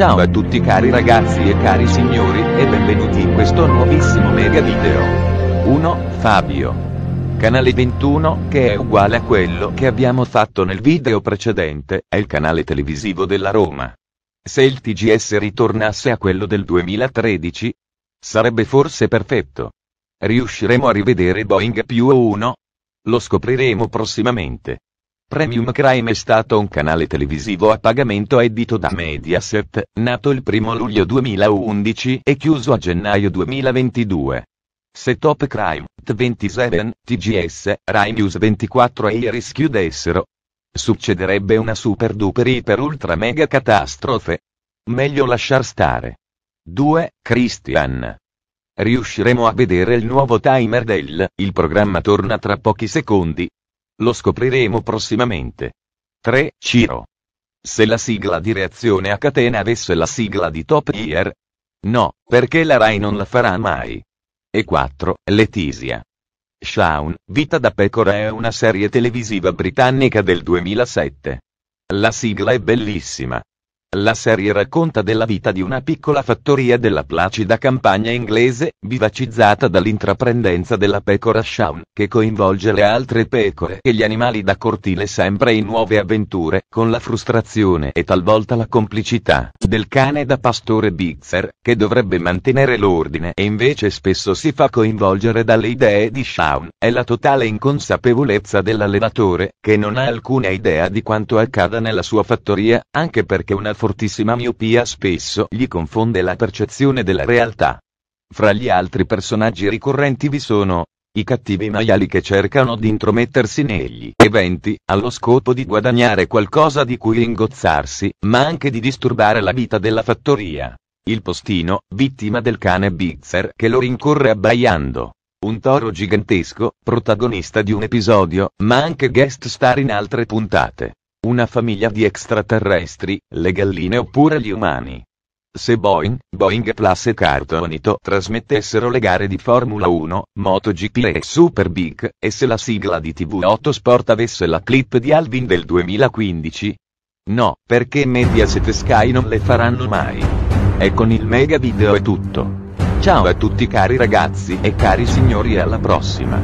Ciao a tutti cari ragazzi e cari signori, e benvenuti in questo nuovissimo mega video. 1. Fabio. Canale 21, che è uguale a quello che abbiamo fatto nel video precedente, è il canale televisivo della Roma. Se il TGS ritornasse a quello del 2013, sarebbe forse perfetto. Riusciremo a rivedere Boeing più 1? Lo scopriremo prossimamente. Premium Crime è stato un canale televisivo a pagamento edito da Mediaset, nato il 1 luglio 2011 e chiuso a gennaio 2022. Se Top Crime, T27, TGS, Rai News 24 e Iris chiudessero, succederebbe una super duper iper ultra mega catastrofe. Meglio lasciar stare. 2. Christian. Riusciremo a vedere il nuovo timer del, il programma torna tra pochi secondi, lo scopriremo prossimamente. 3. Ciro. Se la sigla di reazione a catena avesse la sigla di Top Gear? No, perché la Rai non la farà mai. E 4. Letizia. Shaun, Vita da pecora è una serie televisiva britannica del 2007. La sigla è bellissima. La serie racconta della vita di una piccola fattoria della placida campagna inglese, vivacizzata dall'intraprendenza della pecora Shaun, che coinvolge le altre pecore e gli animali da cortile sempre in nuove avventure, con la frustrazione e talvolta la complicità del cane da pastore Bixer, che dovrebbe mantenere l'ordine e invece spesso si fa coinvolgere dalle idee di Shaun, e la totale inconsapevolezza dell'allevatore, che non ha alcuna idea di quanto accada nella sua fattoria, anche perché una fortissima miopia spesso gli confonde la percezione della realtà. Fra gli altri personaggi ricorrenti vi sono i cattivi maiali che cercano di intromettersi negli eventi, allo scopo di guadagnare qualcosa di cui ingozzarsi, ma anche di disturbare la vita della fattoria. Il postino, vittima del cane Bizzer che lo rincorre abbaiando. Un toro gigantesco, protagonista di un episodio, ma anche guest star in altre puntate. Una famiglia di extraterrestri, le galline oppure gli umani. Se Boeing, Boeing Plus e Cartonito trasmettessero le gare di Formula 1, MotoGP e Super Big, e se la sigla di TV8 Sport avesse la clip di Alvin del 2015? No, perché Mediaset e Sky non le faranno mai. E con il mega video è tutto. Ciao a tutti cari ragazzi e cari signori e alla prossima.